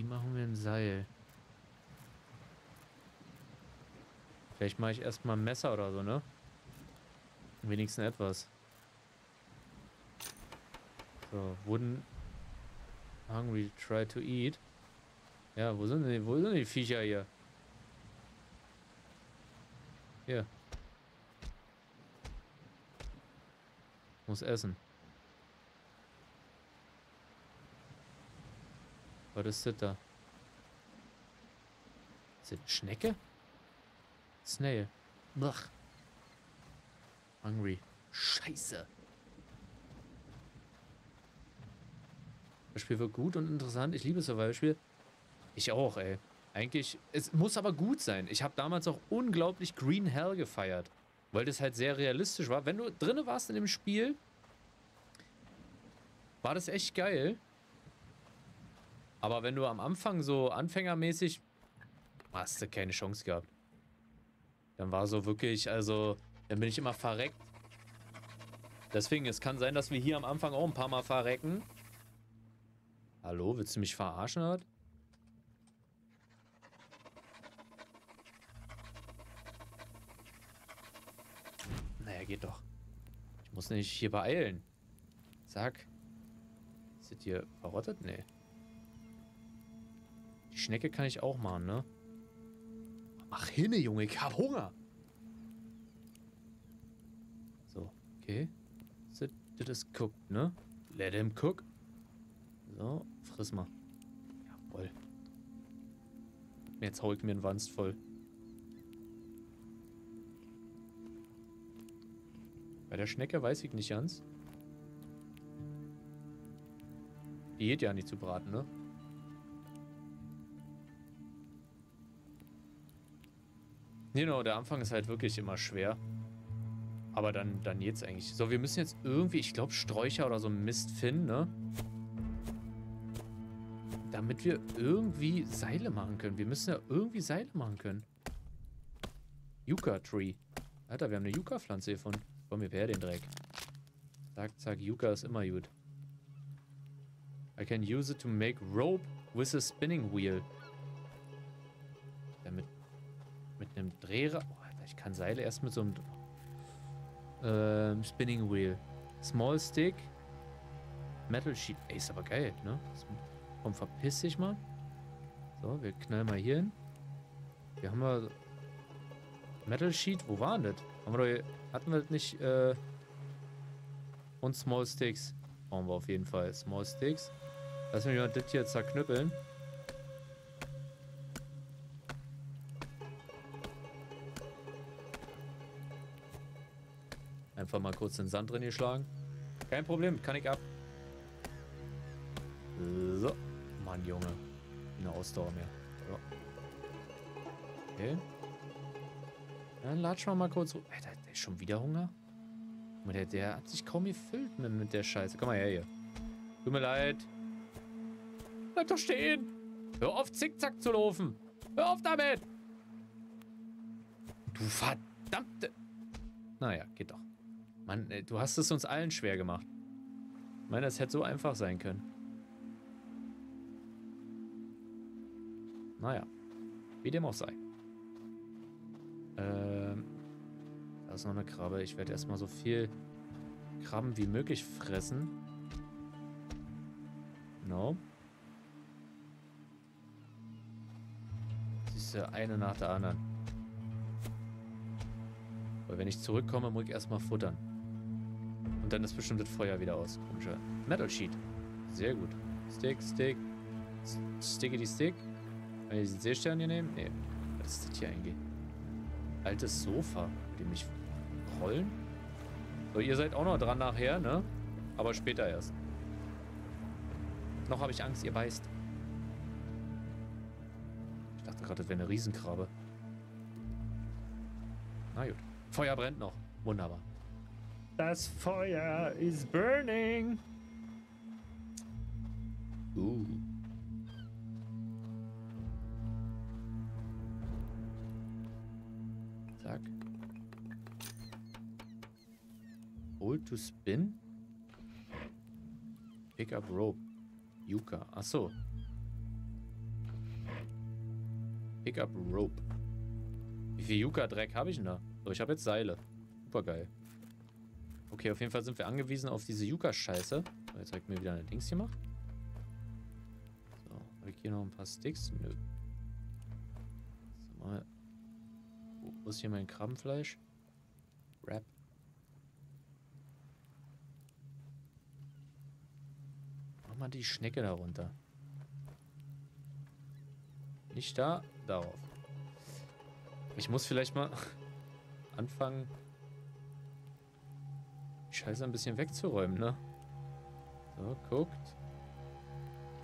Wie machen wir ein Seil? Vielleicht mache ich erstmal ein Messer oder so, ne? Wenigstens etwas. So, wurden hungry, try to eat. Ja, wo sind die, wo sind die Viecher hier? Hier. Muss essen. Was ist das da? Ist das eine Schnecke? Snail. Blach. Hungry. Scheiße. Das Spiel wird gut und interessant. Ich liebe Survival-Spiel. Ich auch, ey. Eigentlich, es muss aber gut sein. Ich habe damals auch unglaublich Green Hell gefeiert. Weil das halt sehr realistisch war. Wenn du drinne warst in dem Spiel, war das echt geil. Aber wenn du am Anfang so anfängermäßig, hast du keine Chance gehabt. Dann war so wirklich, also, dann bin ich immer verreckt. Deswegen, es kann sein, dass wir hier am Anfang auch ein paar Mal verrecken. Hallo, willst du mich verarschen, hat? Naja, geht doch. Ich muss nicht hier beeilen. Zack. Ist das hier verrottet? Nee. Die Schnecke kann ich auch machen, ne? Ach, hinne, Junge, ich hab Hunger. So, okay. Das ist cooked, ne? Let him cook. So, friss mal. Jawoll. Jetzt hau ich mir einen Wanst voll. Bei der Schnecke weiß ich nicht ganz. Die geht ja nicht zu braten, ne? Genau, der Anfang ist halt wirklich immer schwer. Aber dann, dann jetzt eigentlich. So, wir müssen jetzt irgendwie, ich glaube, Sträucher oder so Mist finden, ne? Damit wir irgendwie Seile machen können. Wir müssen ja irgendwie Seile machen können. Yucca-Tree. Alter, wir haben eine Yucca-Pflanze gefunden. Komm, wir her den Dreck. Zack, zack, Yucca ist immer gut. I can use it to make rope with a spinning wheel. Drehrad. Oh, ich kann Seile erst mit so einem ähm, Spinning Wheel. Small Stick. Metal Sheet. Ey, ist aber geil, ne? Komm, verpiss dich mal. So, wir knallen mal hier hin. Hier haben wir Metal Sheet. Wo waren das? Haben wir doch, hatten wir das nicht, äh, und Small Sticks. Brauchen wir auf jeden Fall. Small Sticks. Lass mich mal das hier zerknüppeln. Einfach mal kurz den Sand drin geschlagen. Kein Problem, kann ich ab. So. Mann, Junge. Eine Ausdauer mehr. So. Okay. Dann latschen wir mal kurz hoch. Alter, der ist schon wieder Hunger? Der, der hat sich kaum gefüllt mit, mit der Scheiße. Komm mal her hier. Tut mir leid. Bleib doch stehen. Hör auf, zickzack zu laufen. Hör auf damit. Du verdammte... Naja, geht doch. Mann, du hast es uns allen schwer gemacht. Ich meine, es hätte so einfach sein können. Naja. Wie dem auch sei. Ähm. Da ist noch eine Krabbe. Ich werde erstmal so viel Krabben wie möglich fressen. No. Siehst du, eine nach der anderen. Weil wenn ich zurückkomme, muss ich erstmal futtern. Dann ist bestimmt das Feuer wieder aus. Komischer Metal Sheet. Sehr gut. Stick, Stick. Stickity Stick. Kann ich diesen Seestern hier nehmen? Nee. Was ist das hier eigentlich? Altes Sofa. Mit dem ich rollen? So, ihr seid auch noch dran nachher, ne? Aber später erst. Noch habe ich Angst, ihr beißt. Ich dachte gerade, das wäre eine Riesenkrabbe. Na gut. Feuer brennt noch. Wunderbar. Das Feuer is burning. Uh. Zack. Hold to spin. Pick up rope. Yuka. Achso. Pick up Rope. Wie viel Yucca-Dreck habe ich denn da? So, ich habe jetzt Seile. Super geil. Okay, auf jeden Fall sind wir angewiesen auf diese Yucca-Scheiße. So, jetzt habe ich mir wieder eine Dings gemacht. So, habe ich hier noch ein paar Sticks? Nö. So, mal. Wo ist hier mein Krabbenfleisch? Wrap. Mach mal die Schnecke darunter. Nicht da, darauf. Ich muss vielleicht mal anfangen, Scheiße ein bisschen wegzuräumen, ne? So, guckt.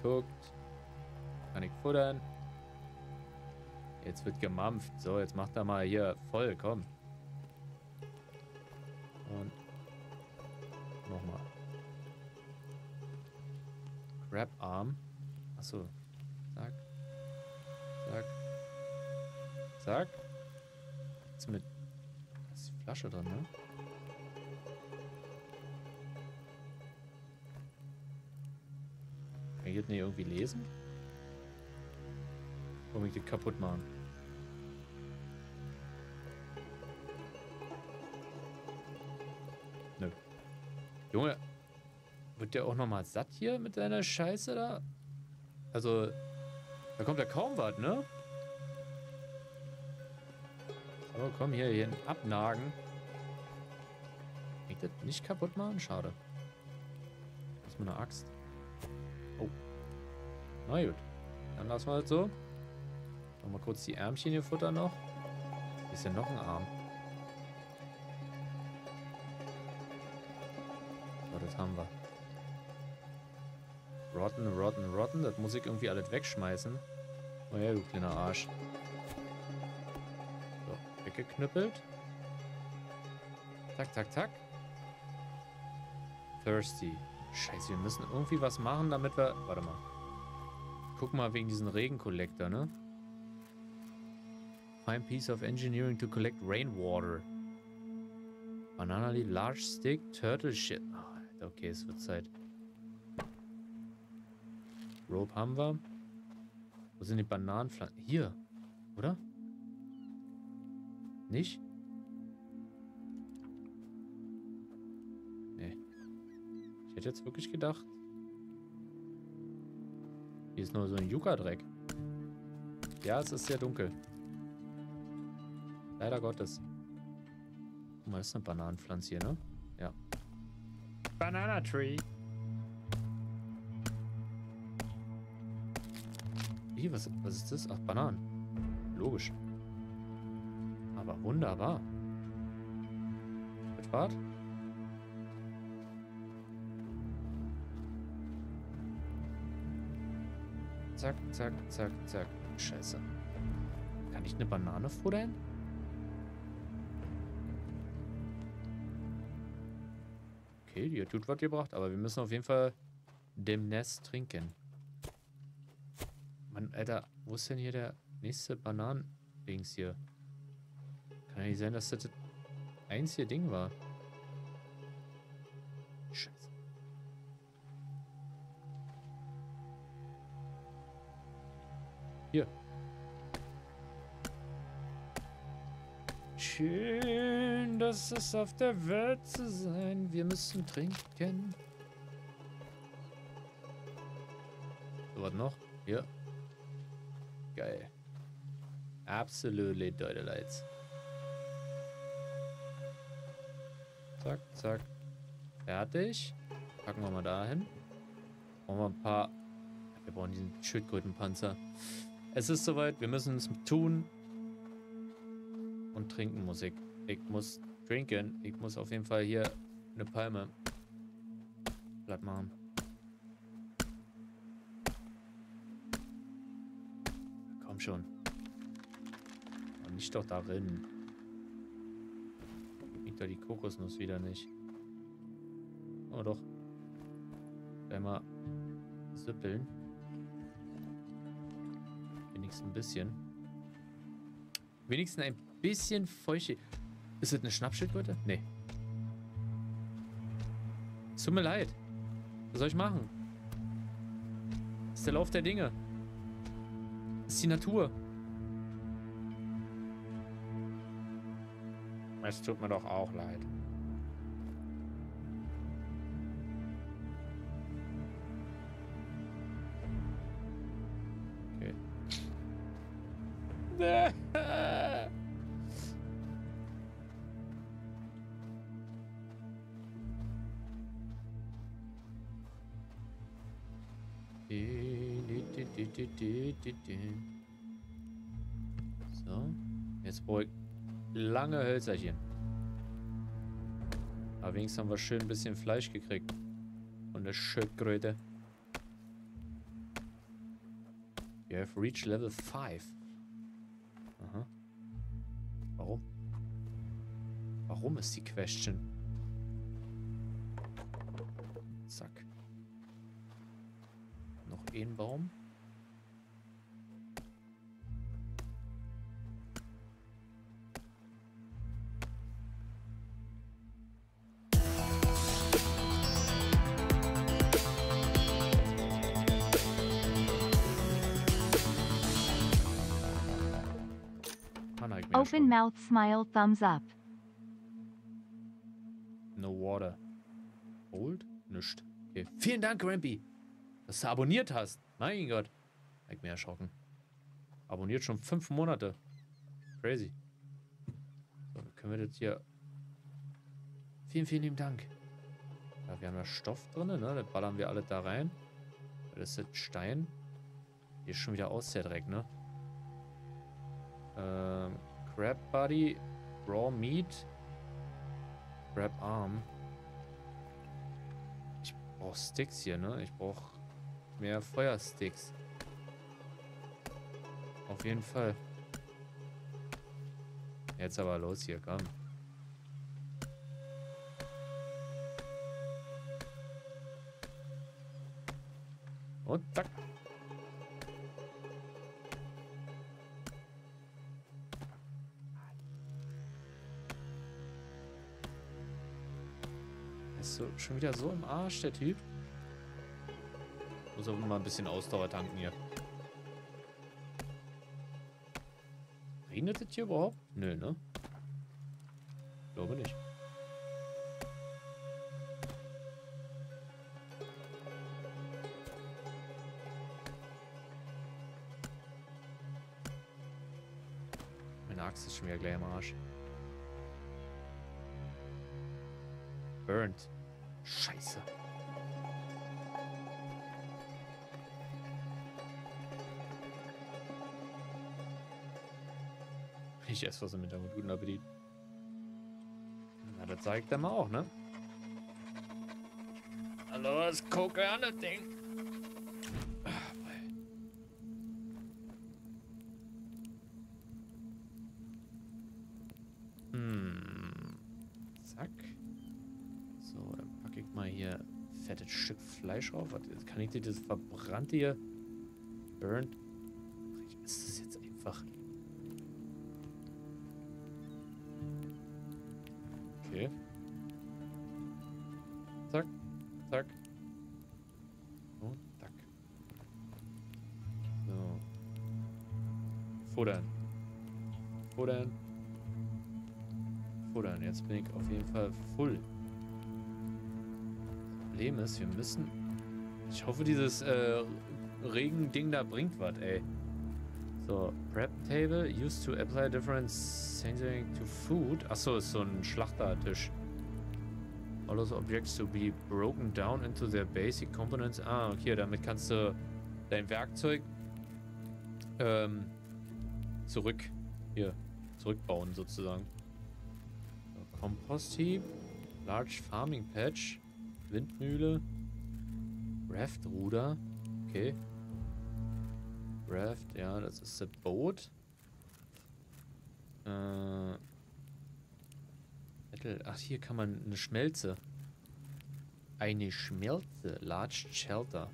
Guckt. Kann ich futtern. Jetzt wird gemampft. So, jetzt macht er mal hier voll, komm. Und nochmal. Grab Arm. Achso. Zack. Zack. Zack. Jetzt mit. Das ist die Flasche drin, ne? Das nicht irgendwie lesen? Warum ich das kaputt machen? Nö. Junge, wird der auch nochmal satt hier mit deiner Scheiße da? Also, da kommt ja kaum was, ne? So, komm hier hin. Abnagen. Kann ich das nicht kaputt machen? Schade. Das ist eine Axt. Oh. Na gut. Dann lassen wir das so. Noch mal kurz die Ärmchen hier futtern noch. Ist ja noch ein Arm. So, das haben wir. Rotten, rotten, rotten. Das muss ich irgendwie alles wegschmeißen. Oh ja, du kleiner Arsch. So, weggeknüppelt. Zack, zack, zack. Thirsty. Scheiße, wir müssen irgendwie was machen, damit wir... Warte mal. Guck mal wegen diesen Regenkollektor, ne? Fine piece of engineering to collect rainwater. Banana leaf, large stick, turtle shit. Oh, okay, es wird Zeit. Rope haben wir. Wo sind die Bananenpflanzen? Hier, oder? Nicht? Nee. Ich hätte jetzt wirklich gedacht. Hier ist nur so ein Yucca-Dreck. Ja, es ist sehr dunkel. Leider Gottes. Guck mal, das ist eine Bananenpflanze hier, ne? Ja. Banana Tree. Wie, was, was ist das? Ach, Bananen. Logisch. Aber wunderbar. Mit Fahrt? Zack, zack, zack, zack. Scheiße. Kann ich eine Banane futtern? Okay, die hat gut was gebracht, aber wir müssen auf jeden Fall dem Nest trinken. Mann, Alter, wo ist denn hier der nächste Bananen-Dings hier? Kann ja nicht sein, dass das das einzige Ding war. Hier. Schön, dass es auf der Welt zu sein. Wir müssen trinken. So, was noch? Hier. Geil. Absolutely Deutelights. Zack, zack. Fertig. Packen wir mal dahin. Brauchen wir ein paar... Wir brauchen diesen Schildkrötenpanzer. Es ist soweit. Wir müssen es tun und trinken muss ich. Ich muss trinken. Ich muss auf jeden Fall hier eine Palme platt machen. Komm schon. Und nicht doch darin. Liegt da die Kokosnuss wieder nicht. Oh doch. Einmal süppeln. Wenigstens ein bisschen. Wenigstens ein bisschen feuchte... Ist das eine Schnappschildkröte? Nee. Tut mir leid. Was soll ich machen? Das ist der Lauf der Dinge. Das ist die Natur. Es tut mir doch auch leid. So. Jetzt brauche ich lange Hölzerchen. Aber wenigstens haben wir schön ein bisschen Fleisch gekriegt. Und eine Schildkröte. You have reached level 5. Aha. Warum? Warum ist die Question? Zack. Noch ein Baum. Open mouth smile thumbs up. No water. Old? Nischt. Okay. Vielen Dank, Rampy, dass du abonniert hast. Mein Gott. Ich mir erschrocken. Abonniert schon fünf Monate. Crazy. So, können wir das hier... Vielen, vielen lieben Dank. Ja, wir haben ja Stoff drin, ne? Das ballern wir alle da rein. Das ist jetzt Stein. Hier ist schon wieder aus der Dreck, ne? Ähm, Crab Body, Raw Meat, Crab Arm. Ich brauche Sticks hier, ne? Ich brauche mehr Feuersticks. Auf jeden Fall. Jetzt aber los hier, komm. Und zack. Schon wieder so im Arsch, der Typ. Muss aber mal ein bisschen Ausdauer tanken hier. Regnet es hier überhaupt? Nö, ne? Ich esse was im Hintergrund. Guten Appetit. Na, das zeigt er mal auch, ne? Hallo, was gucke an das Ding? Hm. Zack. So, dann packe ich mal hier fettes Stück Fleisch drauf. Jetzt kann ich dir das verbrannte hier... Burnt... Ist, wir müssen... Ich hoffe, dieses äh, Regending da bringt was, ey. So, Prep Table used to apply different sensoring to food. Achso, ist so ein Schlachtertisch. All those objects to be broken down into their basic components. Ah, okay, damit kannst du dein Werkzeug ähm, zurück, hier, zurückbauen sozusagen. So, Compost Heap, Large Farming Patch, Windmühle, Raft-Ruder, okay. Raft, ja, das ist das Boot. Äh, ach, hier kann man eine Schmelze. Eine Schmelze, Large Shelter.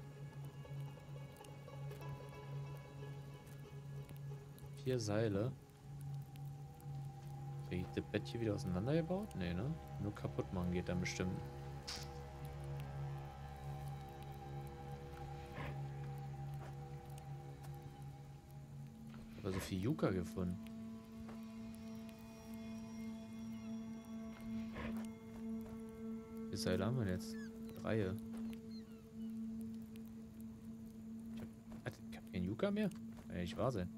Vier Seile. Krieg ich das Bett hier wieder auseinandergebaut? Nee, ne? Nur kaputt machen geht dann bestimmt. Aber so viel Yucca gefunden. Wie Seile haben wir jetzt? Reihe. Ich hab, ich hab keinen Yucca mehr? Kann ja nicht wahr sein.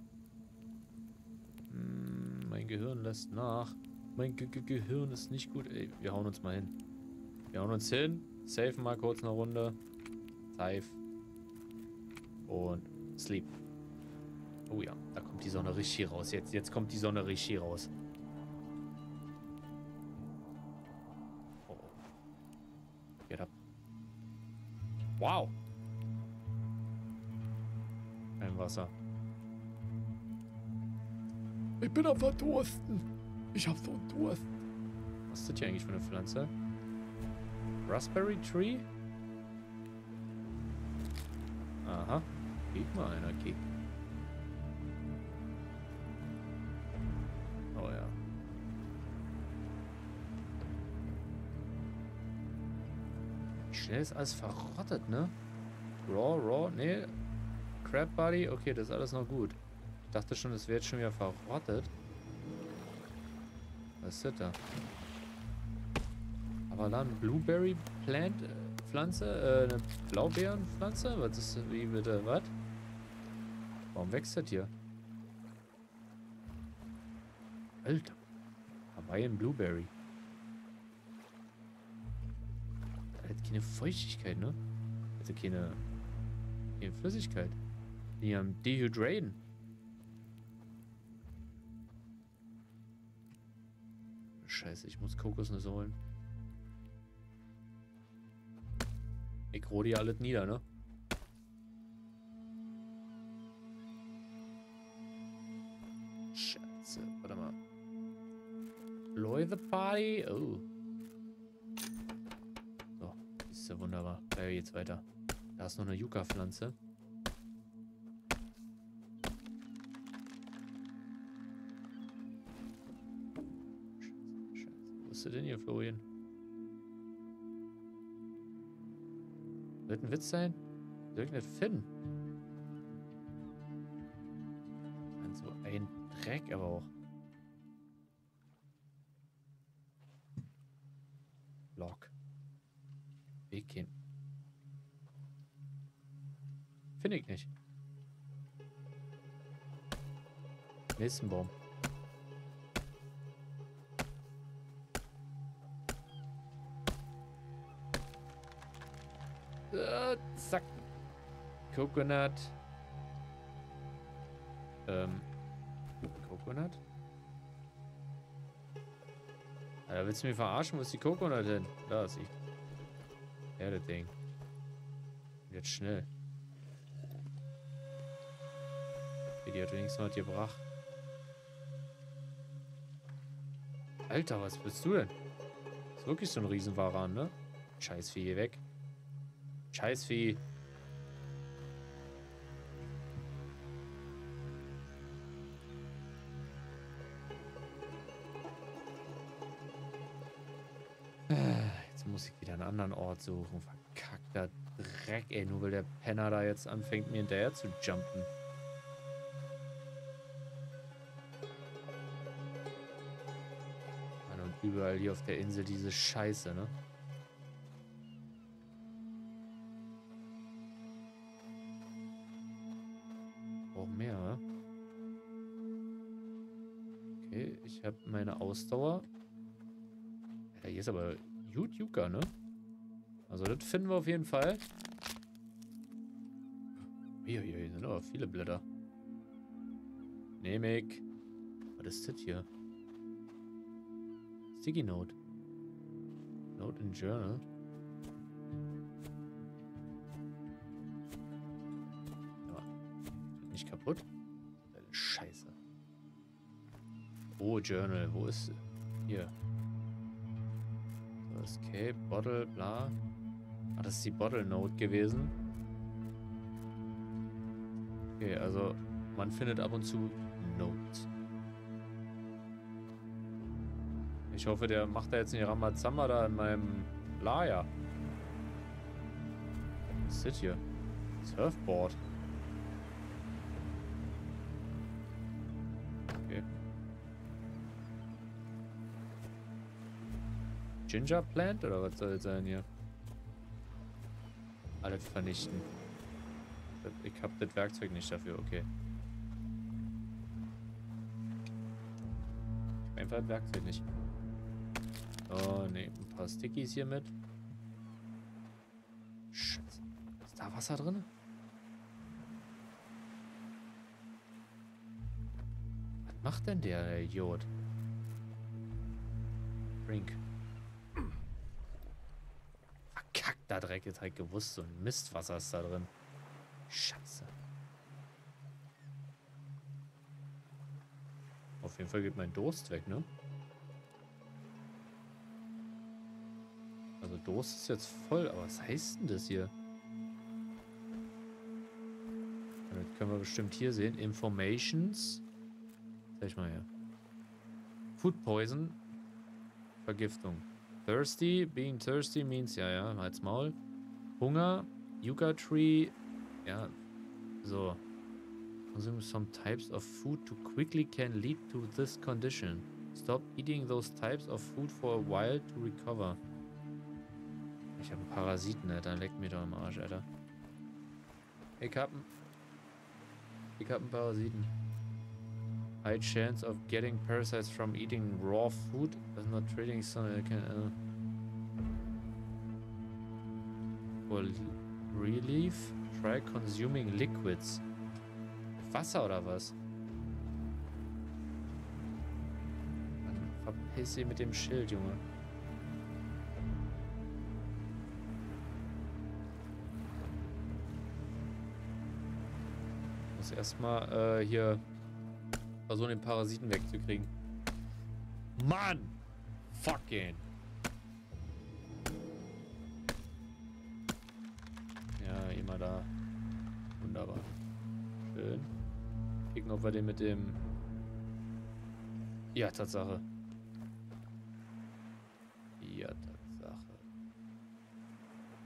Hm, mein Gehirn lässt nach. Mein Ge Ge Gehirn ist nicht gut. Ey, wir hauen uns mal hin. Wir hauen uns hin. Safe mal kurz eine Runde. Safe. Und sleep. Oh ja, da kommt die Sonne richtig raus. Jetzt, jetzt kommt die Sonne richtig raus. Oh. Wow. Kein Wasser. Ich bin am Verdursten. Ich hab so einen Durst. Was ist das hier eigentlich für eine Pflanze? Raspberry Tree? Aha. Geht mal einer, geht. Schnell ist alles verrottet, ne? Raw, raw, ne? Crab Body, okay, das ist alles noch gut. Ich dachte schon, es wäre jetzt schon wieder verrottet. Was ist das da? Aber dann Blueberry Plant äh, Pflanze, äh, eine Blaubeerenpflanze? Was ist wie bitte was? Warum wächst das hier? Alter. Hawaiian Blueberry. Keine Feuchtigkeit, ne? Also keine, keine Flüssigkeit. Die am Dehydraten. Scheiße, ich muss Kokosnüsse holen. Ich roh die alles nieder, ne? Scheiße, warte mal. Loy the Party? Oh. Wunderbar. Da geht's weiter. Da ist noch eine Yucca-Pflanze. Wo ist sie denn hier, Florian? Wird ein Witz sein? Soll ich nicht finden? So ein Dreck aber auch. Weg hin. Finde ich nicht. Nächsten Baum. Äh, zack. Coconut. Ähm. Coconut? Alter, willst du mich verarschen? Wo ist die Coconut hin? Da ist sie. Ja, das Ding. Jetzt schnell. Die hat wenigstens noch gebracht. Alter, was bist du denn? Ist wirklich so ein Riesenwaran, ne? Scheiß Vieh, weg. Scheißvieh. Jetzt muss ich wieder einen anderen Ort suchen. Verkackter Dreck, ey. Nur weil der Penner da jetzt anfängt, mir hinterher zu jumpen. Mann, und überall hier auf der Insel diese Scheiße, ne? Brauchen mehr, wa? Okay, ich habe meine Ausdauer. Ja, hier ist aber gut ne? Also das finden wir auf jeden Fall. Hier, hier, hier sind aber viele Blätter. Nehme ich. Was ist das hier? Sticky Note. Note in Journal. Ja. Nicht kaputt? Scheiße. Oh, Journal. Wo ist... Hier. Escape, Bottle, bla. Ah, das ist die Bottle Note gewesen. Okay, also man findet ab und zu Notes. Ich hoffe, der macht da jetzt nicht Ramazamba da in meinem Lager. Was ist hier? Surfboard. Ginger Plant oder was soll das sein hier? Alles vernichten. Ich hab das Werkzeug nicht dafür, okay. Einfach das Werkzeug nicht. Oh, ne, ein paar Stickies hier mit. Scheiße. Ist da Wasser drin? Was macht denn der, der Idiot? Drink. Verkackter Dreck, jetzt halt gewusst, so ein Mistwasser ist da drin. Scheiße. Auf jeden Fall geht mein Durst weg, ne? Also Durst ist jetzt voll, aber was heißt denn das hier? Damit können wir bestimmt hier sehen. Informations. Sag ich mal hier. Food Poison. Vergiftung. Thirsty. Being thirsty means, ja, ja, halt's Maul. Hunger. Yucca Tree. Ja, so. Consuming some types of food too quickly can lead to this condition. Stop eating those types of food for a while to recover. Ich habe einen Parasiten, Alter. Leck mir doch am Arsch, Alter. Ich hab einen... Ich hab einen Parasiten. High chance of getting parasites from eating raw food. That's not trading some... Uh, for relief, try consuming liquids. Wasser oder was? Verpiss sie mit dem Schild, Junge. Muss erstmal äh, hier versuchen, den Parasiten wegzukriegen. Mann! Fucking! Ja, immer da. Wunderbar. Schön. Gucken, ob wir den mit dem... Ja, Tatsache. Ja, Tatsache.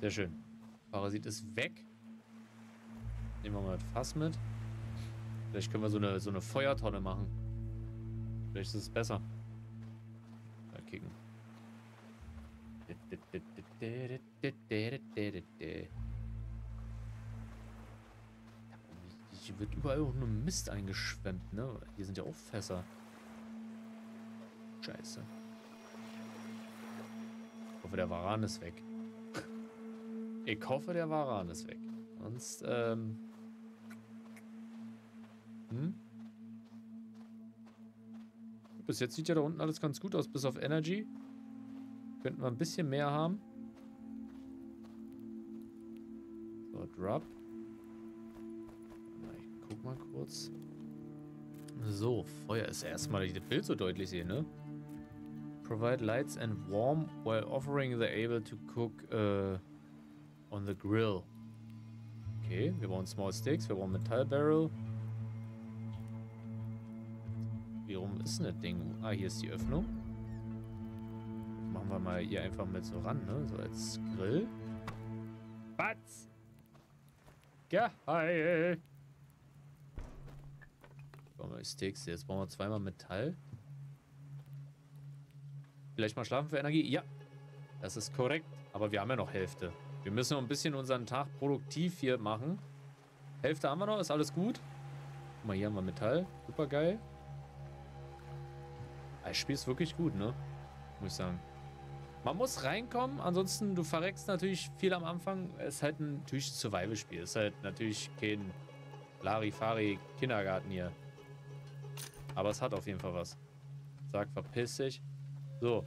Sehr schön. Parasit ist weg. Nehmen wir mal das Fass mit. Vielleicht können wir so eine, so eine Feuertonne machen. Vielleicht ist es besser. Mal kicken. Hier wird überall auch nur Mist eingeschwemmt, ne? Hier sind ja auch Fässer. Scheiße. Ich hoffe, der Varan ist weg. Ich hoffe, der Varan ist weg. Sonst, ähm... Hm? Bis jetzt sieht ja da unten alles ganz gut aus, bis auf Energy. Könnten wir ein bisschen mehr haben. So, Drop. Ich guck mal kurz. So, Feuer ist erstmal, dass ich das Bild so deutlich sehe, ne? Provide lights and warm while offering the able to cook uh, on the grill. Okay, wir brauchen Small Sticks, wir brauchen Metall Barrel. Wie rum ist denn das Ding? Ah, hier ist die Öffnung. Machen wir mal hier einfach mit so ran, ne? So als Grill. Batz! Geil! Brauchen wir Sticks. Jetzt brauchen wir zweimal Metall. Vielleicht mal schlafen für Energie? Ja, das ist korrekt. Aber wir haben ja noch Hälfte. Wir müssen noch ein bisschen unseren Tag produktiv hier machen. Hälfte haben wir noch, ist alles gut. Guck mal, hier haben wir Metall. Super geil. Das Spiel ist wirklich gut, ne? Muss ich sagen. Man muss reinkommen, ansonsten du verreckst natürlich viel am Anfang. Es ist halt ein, natürlich Survival-Spiel. Es ist halt natürlich kein Larifari-Kindergarten hier. Aber es hat auf jeden Fall was. Sag, verpiss dich. So.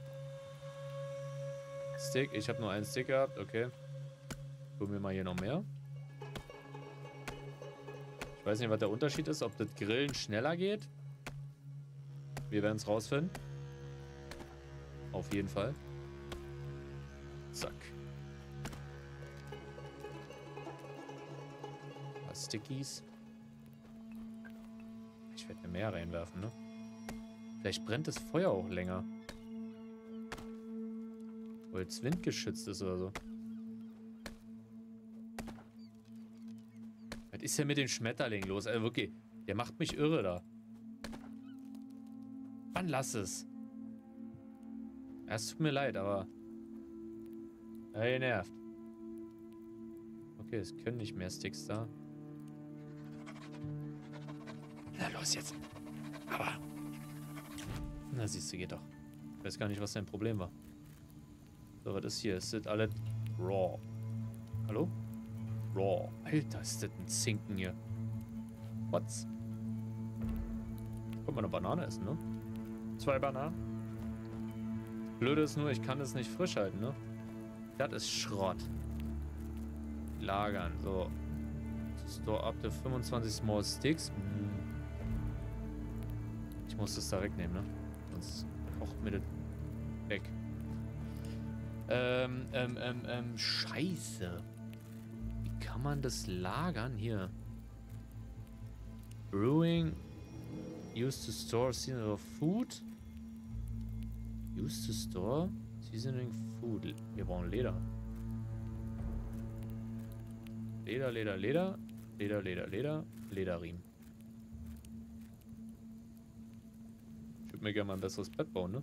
Stick. Ich habe nur einen Stick gehabt. Okay. Holen wir mal hier noch mehr. Ich weiß nicht, was der Unterschied ist. Ob das Grillen schneller geht. Wir werden es rausfinden. Auf jeden Fall. Zack. Paar Stickies. Ich werde mehr reinwerfen, ne? Vielleicht brennt das Feuer auch länger. Weil es windgeschützt ist oder so. Was ist denn mit dem Schmetterling los? Also wirklich, der macht mich irre da. Mann, lass es. Es tut mir leid, aber Ey, nervt. Okay, es können nicht mehr Sticks da. Na los jetzt. Aber. Na siehst du, geht doch. Ich weiß gar nicht, was dein Problem war. So, was ist hier? Es sind alle raw. Hallo? Raw. Alter, ist das ein Zinken hier. What's? Könnte man eine Banane essen, ne? Zwei Bananen. Blöde ist nur, ich kann es nicht frisch halten, ne? Das ist Schrott. Lagern, so. Store up to 25 small sticks. Hm. Ich muss das da wegnehmen, ne? Sonst kocht mir das weg. Ähm, ähm, ähm, ähm, scheiße. Wie kann man das lagern? Hier. Brewing. Used to store seasonal food. Used to store seasoning food. Wir brauchen Leder. Leder, Leder, Leder. Leder, Leder, Leder. Lederriemen. Ich würde mir gerne mal ein besseres Bett bauen, ne?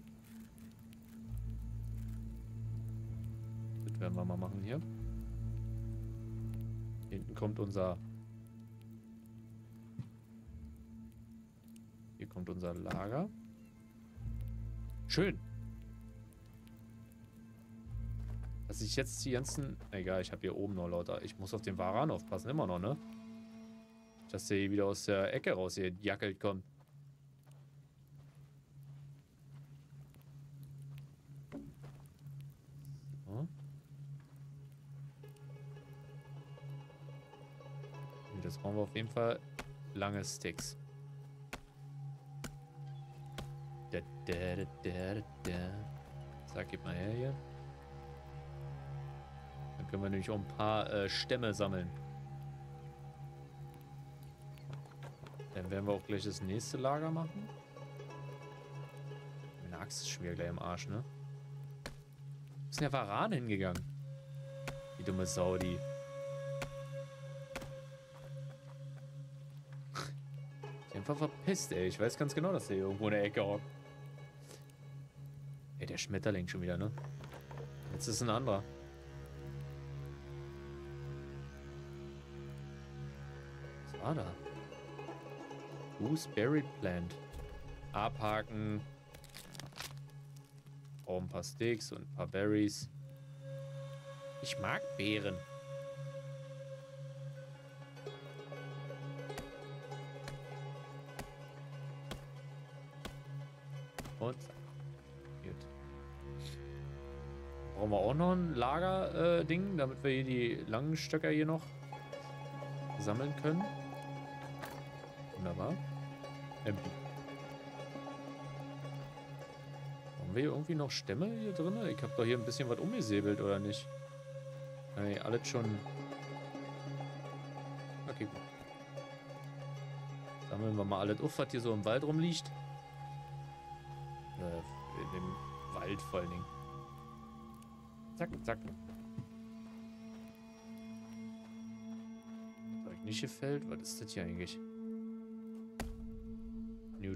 Das werden wir mal machen hier. Hinten kommt unser... Hier kommt unser Lager. Schön. Dass ich jetzt die ganzen... Egal, ich habe hier oben noch lauter. Ich muss auf den Varan aufpassen, immer noch, ne? Dass der hier wieder aus der Ecke raus hier jackelt kommt. So. Das brauchen wir auf jeden Fall lange Sticks. Da, da, da, da, da. Zack, gib mal her hier. Können wir nämlich auch ein paar äh, Stämme sammeln. Dann werden wir auch gleich das nächste Lager machen. Meine Axt ist schon wieder gleich im Arsch, ne? Wo ist denn der Varan hingegangen? Die dumme Sau, die. Die einfach verpisst, ey. Ich weiß ganz genau, dass der hier irgendwo in der Ecke hockt. Ey, der Schmetterling schon wieder, ne? Jetzt ist ein anderer. Was war da? Gooseberry Plant. Abhaken. Brauchen ein paar Sticks und ein paar Berries. Ich mag Beeren. Und gut. Brauchen wir auch noch ein Lager-Ding, damit wir hier die langen Stöcker hier noch sammeln können. Wunderbar. Empty. Haben wir hier irgendwie noch Stämme hier drin? Ich habe doch hier ein bisschen was umgesäbelt, oder nicht? Nee, alles schon... Okay, gut. Sammeln wir mal alles auf, was hier so im Wald rumliegt. Äh, in dem Wald vor allen Dingen. Zack, zack. Was euch nicht gefällt? Was ist das hier eigentlich?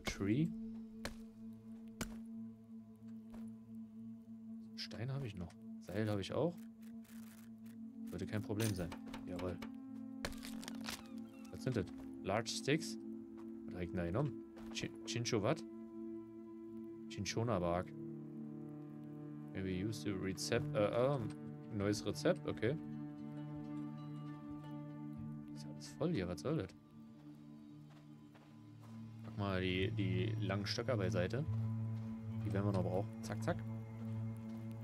Tree. Stein habe ich noch. Seil habe ich auch. Sollte kein Problem sein. Jawohl. Was sind das? Large Sticks? Was habe ich denn da genommen? Ch Chincho was? Chinchona Bark. Maybe use the Rezept. Äh, äh, neues Rezept, okay. Ist alles voll hier, was soll das? Mal die, die langen Stöcker beiseite. Die werden wir noch brauchen. Zack, zack.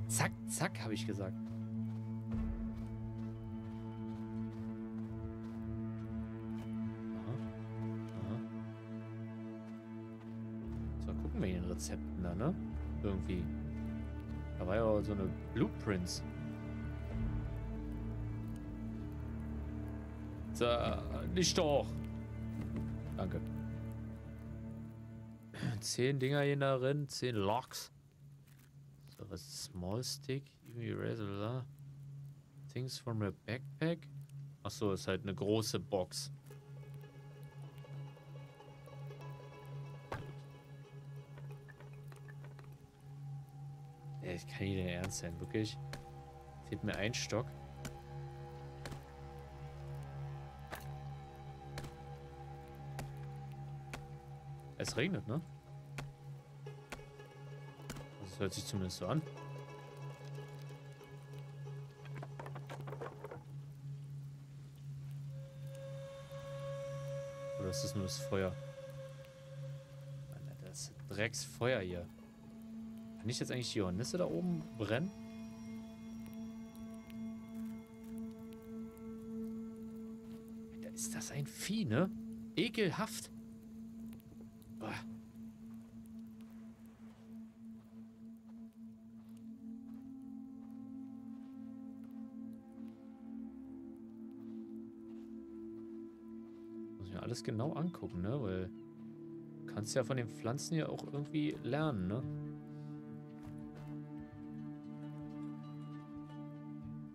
Zack, zack, habe ich gesagt. So, gucken wir in den Rezepten da, ne? Irgendwie. Da war ja auch so eine Blueprints. So, nicht doch. Danke. Zehn Dinger hier darin, zehn Locks. So, was ist Small Stick? Eraser. Things from a backpack. Achso, ist halt eine große Box. Ey, ich kann nicht dein Ernst sein, wirklich. Fehlt mir ein Stock. Es regnet, ne? Hört sich zumindest so an. Oder ist das nur das Feuer? Mann, das Drecksfeuer hier. Kann ich jetzt eigentlich die Hornisse da oben brennen? Da ist das ein Vieh, ne? Ekelhaft. Alles genau angucken, ne? Weil du kannst ja von den Pflanzen ja auch irgendwie lernen, ne?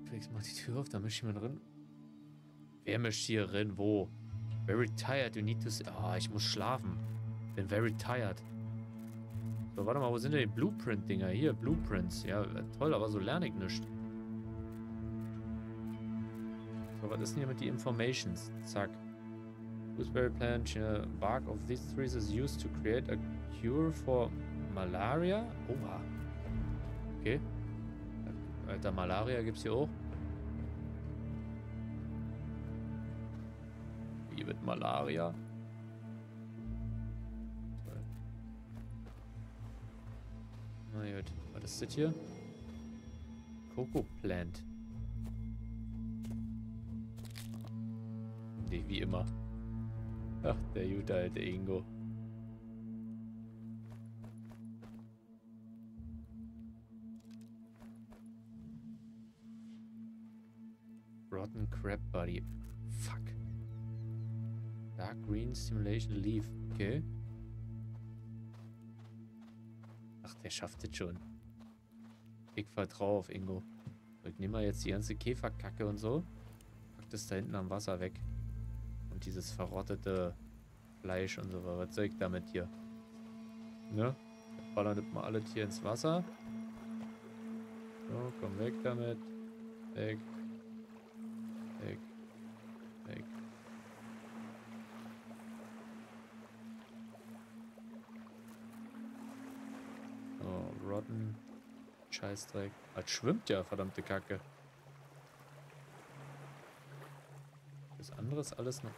Felix macht die Tür auf, da mischt jemand drin. Wer mischt hier drin? Wo? Very tired, you need to... Ah, oh, ich muss schlafen. Bin very tired. So, warte mal, wo sind denn die Blueprint-Dinger? Hier, Blueprints. Ja, toll, aber so lerne ich nichts. So, was ist denn hier mit den Informations? Zack. Gooseberry plant, uh, bark of these trees is used to create a cure for malaria. Oha. Okay. Alter, Malaria gibt's hier auch. Wie mit Malaria? Na gut, was ist das hier? Coco Plant. Nee, wie immer. Ach, der gute alte Ingo. Rotten Crab Body. Fuck. Dark Green Stimulation Leaf. Okay. Ach, der schafft es schon. Ich vertraue auf Ingo. Ich nehme mal jetzt die ganze Käferkacke und so. Pack das da hinten am Wasser weg. Dieses verrottete Fleisch und so. Was soll ich damit hier? Ne? Ballern das mal alles hier ins Wasser. So, komm weg damit. Weg. Weg. Weg. Oh, Rotten. Scheißdreck. Das schwimmt ja, verdammte Kacke. Andere ist alles noch...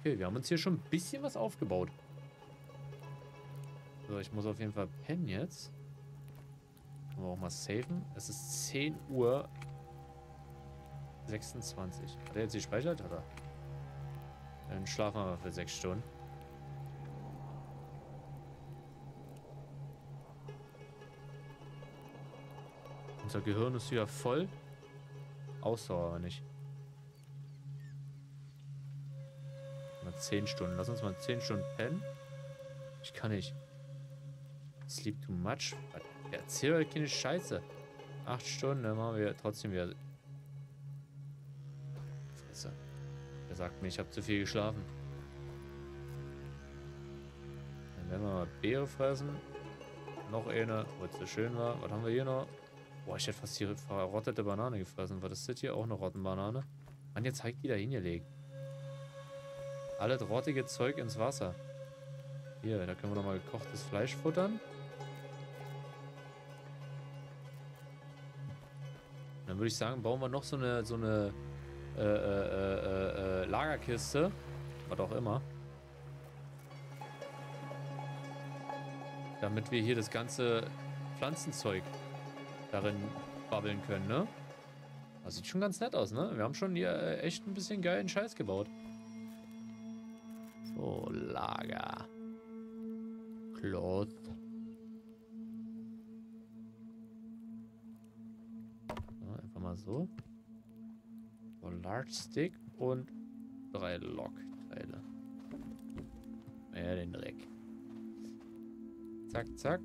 Okay, wir haben uns hier schon ein bisschen was aufgebaut. So, ich muss auf jeden Fall pennen jetzt. Können wir auch mal saven. Es ist 10 Uhr 26. Hat er jetzt gespeichert, oder? Dann schlafen wir mal für 6 Stunden. Unser Gehirn ist wieder voll. Ausdauer aber nicht. Mal 10 Stunden. Lass uns mal 10 Stunden pennen. Ich kann nicht. Sleep too much. Erzähl euch keine Scheiße. 8 Stunden, dann machen wir trotzdem wieder. Fresse. Er sagt mir, ich habe zu viel geschlafen. Dann werden wir mal Beere fressen. Noch eine, wo es so schön war. Was haben wir hier noch? Boah, ich hätte fast die verrottete Banane gefressen. Ist das hier? Auch eine Rottenbanane? Mann, jetzt zeigt die da hingelegt. Alles rottige Zeug ins Wasser. Hier, da können wir nochmal gekochtes Fleisch futtern. Dann würde ich sagen, bauen wir noch so eine, so eine äh, äh, äh, äh Lagerkiste. Was auch immer. Damit wir hier das ganze Pflanzenzeug darin babbeln können, ne? Das sieht schon ganz nett aus, ne? Wir haben schon hier äh, echt ein bisschen geilen Scheiß gebaut. So, Lager. Cloth. Ja, einfach mal so. So, Large Stick und drei Lockteile. Ja, den Dreck. Zack, zack.